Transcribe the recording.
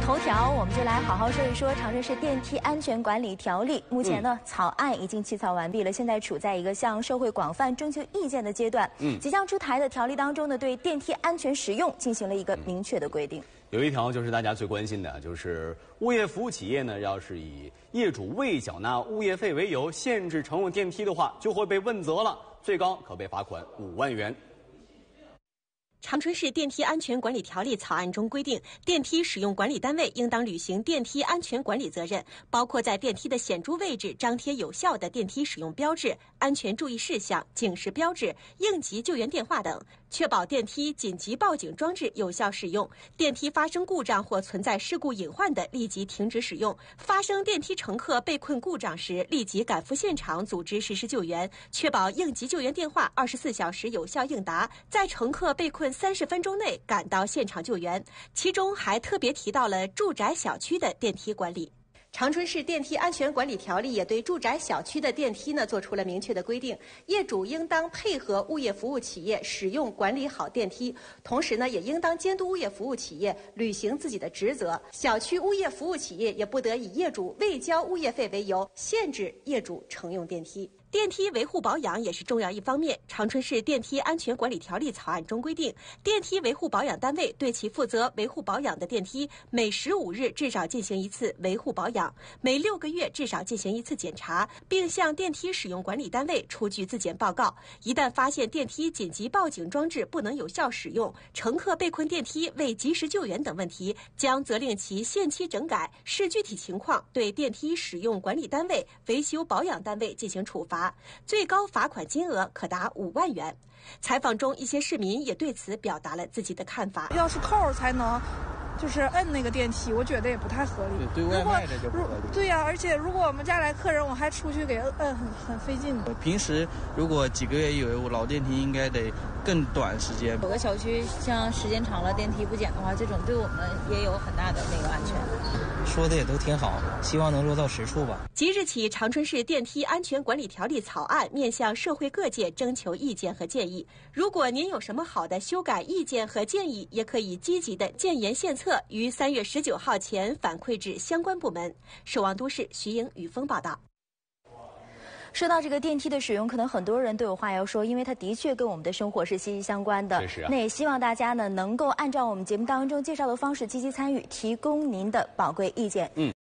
头条，我们就来好好说一说长春市电梯安全管理条例。目前呢，草案已经起草完毕了，现在处在一个向社会广泛征求意见的阶段。嗯，即将出台的条例当中呢，对电梯安全使用进行了一个明确的规定。有一条就是大家最关心的，就是物业服务企业呢，要是以业主未缴纳物业费为由限制乘用电梯的话，就会被问责了，最高可被罚款五万元。长春市电梯安全管理条例草案中规定，电梯使用管理单位应当履行电梯安全管理责任，包括在电梯的显著位置张贴有效的电梯使用标志、安全注意事项、警示标志、应急救援电话等，确保电梯紧急报警装置有效使用。电梯发生故障或存在事故隐患的，立即停止使用。发生电梯乘客被困故障时，立即赶赴现场组织实施救援，确保应急救援电话二十四小时有效应答。在乘客被困三十分钟内赶到现场救援，其中还特别提到了住宅小区的电梯管理。长春市电梯安全管理条例也对住宅小区的电梯呢做出了明确的规定，业主应当配合物业服务企业使用管理好电梯，同时呢也应当监督物业服务企业履行自己的职责。小区物业服务企业也不得以业主未交物业费为由限制业主乘用电梯。电梯维护保养也是重要一方面。长春市电梯安全管理条例草案中规定，电梯维护保养单位对其负责维护保养的电梯，每十五日至少进行一次维护保养，每六个月至少进行一次检查，并向电梯使用管理单位出具自检报告。一旦发现电梯紧急报警装置不能有效使用，乘客被困电梯未及时救援等问题，将责令其限期整改，视具体情况对电梯使用管理单位、维修保养单位进行处罚。最高罚款金额可达五万元。采访中，一些市民也对此表达了自己的看法。要是扣才能。就是摁那个电梯，我觉得也不太合理。对外卖这就不合理。对呀，而且如果我们家来客人，我还出去给摁，很很费劲。平时如果几个月以为我，老电梯应该得更短时间。有个小区像时间长了电梯不检的话，这种对我们也有很大的那个安全。说的也都挺好，希望能落到实处吧。即日起，长春市电梯安全管理条例草案面向社会各界征求意见和建议。如果您有什么好的修改意见和建议，也可以积极的建言献策。于三月十九号前反馈至相关部门。守望都市徐莹、雨峰报道。说到这个电梯的使用，可能很多人都有话要说，因为它的确跟我们的生活是息息相关的。那也希望大家呢能够按照我们节目当中介绍的方式积极参与，提供您的宝贵意见。嗯。